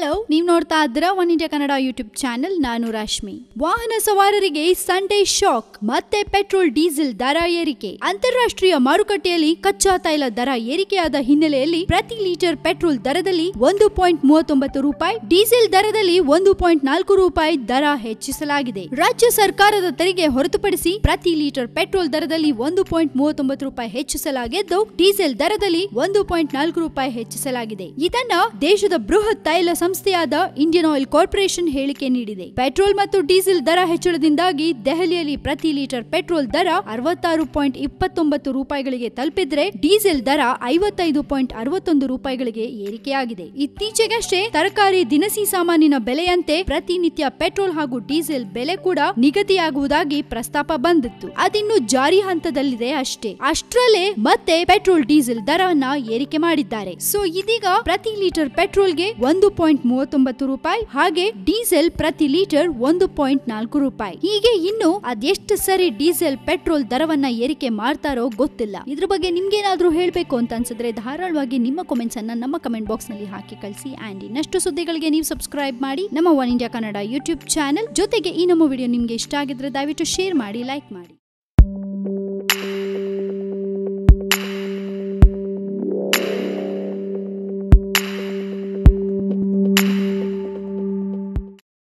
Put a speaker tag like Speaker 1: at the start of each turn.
Speaker 1: ನೀವ್ ನೋಡ್ತಾ ಇದ್ರ one India Kannada YouTube channel ನಾನು ರಾಶ್ಮಿ. ವಾಹನ ಸವಾರರಿಗೆ ಸಂಡೇ ಶಾಕ್ ಮತ್ತೆ ಪೆಟ್ರೋಲ್ ಡೀಸೆಲ್ ದರ ಏರಿಕೆ. ಅಂತಾರಾಷ್ಟ್ರೀಯ ಮಾರುಕಟ್ಟೆಯಲ್ಲಿ ಕಚ್ಚಾ ತೈಲ ದರ ಏರಿಕೆಯಾದ ಹಿನ್ನೆಲೆಯಲ್ಲಿ ಪ್ರತಿ ಲೀಟರ್ ಪೆಟ್ರೋಲ್ ದರದಲ್ಲಿ ಒಂದು ಪಾಯಿಂಟ್ ಮೂವತ್ತೊಂಬತ್ತು ರೂಪಾಯಿ ಡೀಸೆಲ್ ದರದಲ್ಲಿ ಒಂದು ಪಾಯಿಂಟ್ ನಾಲ್ಕು ರೂಪಾಯಿ ದರ ಹೆಚ್ಚಿಸಲಾಗಿದೆ. ರಾಜ್ಯ ಸರ್ಕಾರದ ತೆರಿಗೆ ಹೊರತುಪಡಿಸಿ ಪ್ರತಿ ಲೀಟರ್ ಪೆಟ್ರೋಲ್ ದರದಲ್ಲಿ ಒಂದು ಪಾಯಿಂಟ್ ಮೂವತ್ತೊಂಬತ್ತು ರೂಪಾಯಿ ಹೆಚ್ಚಿಸಲಾಗಿದ್ದು ಡೀಸೆಲ್ ದರದಲ್ಲಿ ಒಂದು ಪಾಯಿಂಟ್ ನಾಲ್ಕು ರೂಪಾಯಿ ಹೆಚ್ಚಿಸಲಾಗಿದೆ. ಇದನ್ನ ದೇಶದ ಬೃಹತ್ ತೈಲ ಸಂಸ್ಥೆಯಾದ ಇಂಡಿಯನ್ ಆಯಿಲ್ ಕಾರ್ಪೊರೇಷನ್ ಹೇಳಿಕೆ ನೀಡಿದೆ. ಪೆಟ್ರೋಲ್ ಮತ್ತು ಡೀಸೆಲ್ ದರ ಹೆಚ್ಚಳದಿಂದಾಗಿ ದೆಹಲಿಯಲ್ಲಿ ಪ್ರತಿ ಲೀಟರ್ ಪೆಟ್ರೋಲ್ ದರ ಅರವತ್ತಾರು ಪಾಯಿಂಟ್ ಇಪ್ಪತ್ತೊಂಬತ್ತು ರೂಪಾಯಿಗಳಿಗೆ ತಲುಪಿದ್ರೆ ಡೀಸೆಲ್ ದರ ಐವತ್ತೈದು ಪಾಯಿಂಟ್ ಅರವತ್ತೊಂದು ರೂಪಾಯಿಗಳಿಗೆ ಏರಿಕೆಯಾಗಿದೆ. ಇತ್ತೀಚೆಗಷ್ಟೇ ತರಕಾರಿ ದಿನಸಿ ಸಾಮಾನಿನ ಬೆಲೆಯಂತೆ ಪ್ರತಿನಿತ್ಯ ಪೆಟ್ರೋಲ್ ಹಾಗೂ ಡೀಸೆಲ್ ಬೆಲೆ ಕೂಡ ನಿಗದಿಯಾಗುವುದಾಗಿ ಪ್ರಸ್ತಾಪ ಬಂದಿತ್ತು. ಅದಿನ್ನು ಜಾರಿ ಹಂತದಲ್ಲಿದೆ ಅಷ್ಟೇ. ಅಷ್ಟರಲ್ಲೇ ಮತ್ತೆ ಪೆಟ್ರೋಲ್ ಡೀಸೆಲ್ ದರವನ್ನ ಏರಿಕೆ ಮಾಡಿದ್ದಾರೆ. ಸೊ ಇದೀಗ ಪ್ರತಿ ಲೀಟರ್ ಪೆಟ್ರೋಲ್ಗೆ ಒಂದು ಪಾಯಿಂಟ್ ಮೂವತ್ತೊಂಬತ್ತು ರೂಪಾಯಿ, ಹಾಗೆ ಡೀಸೆಲ್ ಪ್ರತಿ ಲೀಟರ್ ಒಂದು ಪಾಯಿಂಟ್ ನಾಲ್ಕು ರೂಪಾಯಿ. ಹೀಗೆ ಇನ್ನು ಅದೆಷ್ಟು ಸರಿ ಡೀಸೆಲ್, ಪೆಟ್ರೋಲ್ ದರವನ್ನ ಏರಿಕೆ ಮಾಡ್ತಾರೋ ಗೊತ್ತಿಲ್ಲ. ಇದ್ರ ಬಗ್ಗೆ ನಿಮ್ಗೇನಾದ್ರೂ ಹೇಳಬೇಕು ಅಂತ ಅನ್ಸಿದ್ರೆ ಧಾರಾಳವಾಗಿ ನಿಮ್ಮ ಕಾಮೆಂಟ್ಸ್ ಅನ್ನ ನಮ್ಮ ಕಮೆಂಟ್ ಬಾಕ್ಸ್ನಲ್ಲಿ ಹಾಕಿ ಕಳಿಸಿ. ಅಂಡ್ ಇನ್ನಷ್ಟು ಸುದ್ದಿಗಳಿಗೆ ನೀವು ಸಬ್ಸ್ಕ್ರೈಬ್ ಮಾಡಿ ನಮ್ಮ one India Kannada YouTube channel ಜೊತೆಗೆ ಈ ನಮ್ಮ ವಿಡಿಯೋ ನಿಮ್ಗೆ ಇಷ್ಟ ಆಗಿದ್ರೆ ದಯವಿಟ್ಟು ಶೇರ್ ಮಾಡಿ ಲೈಕ್ ಮಾಡಿ.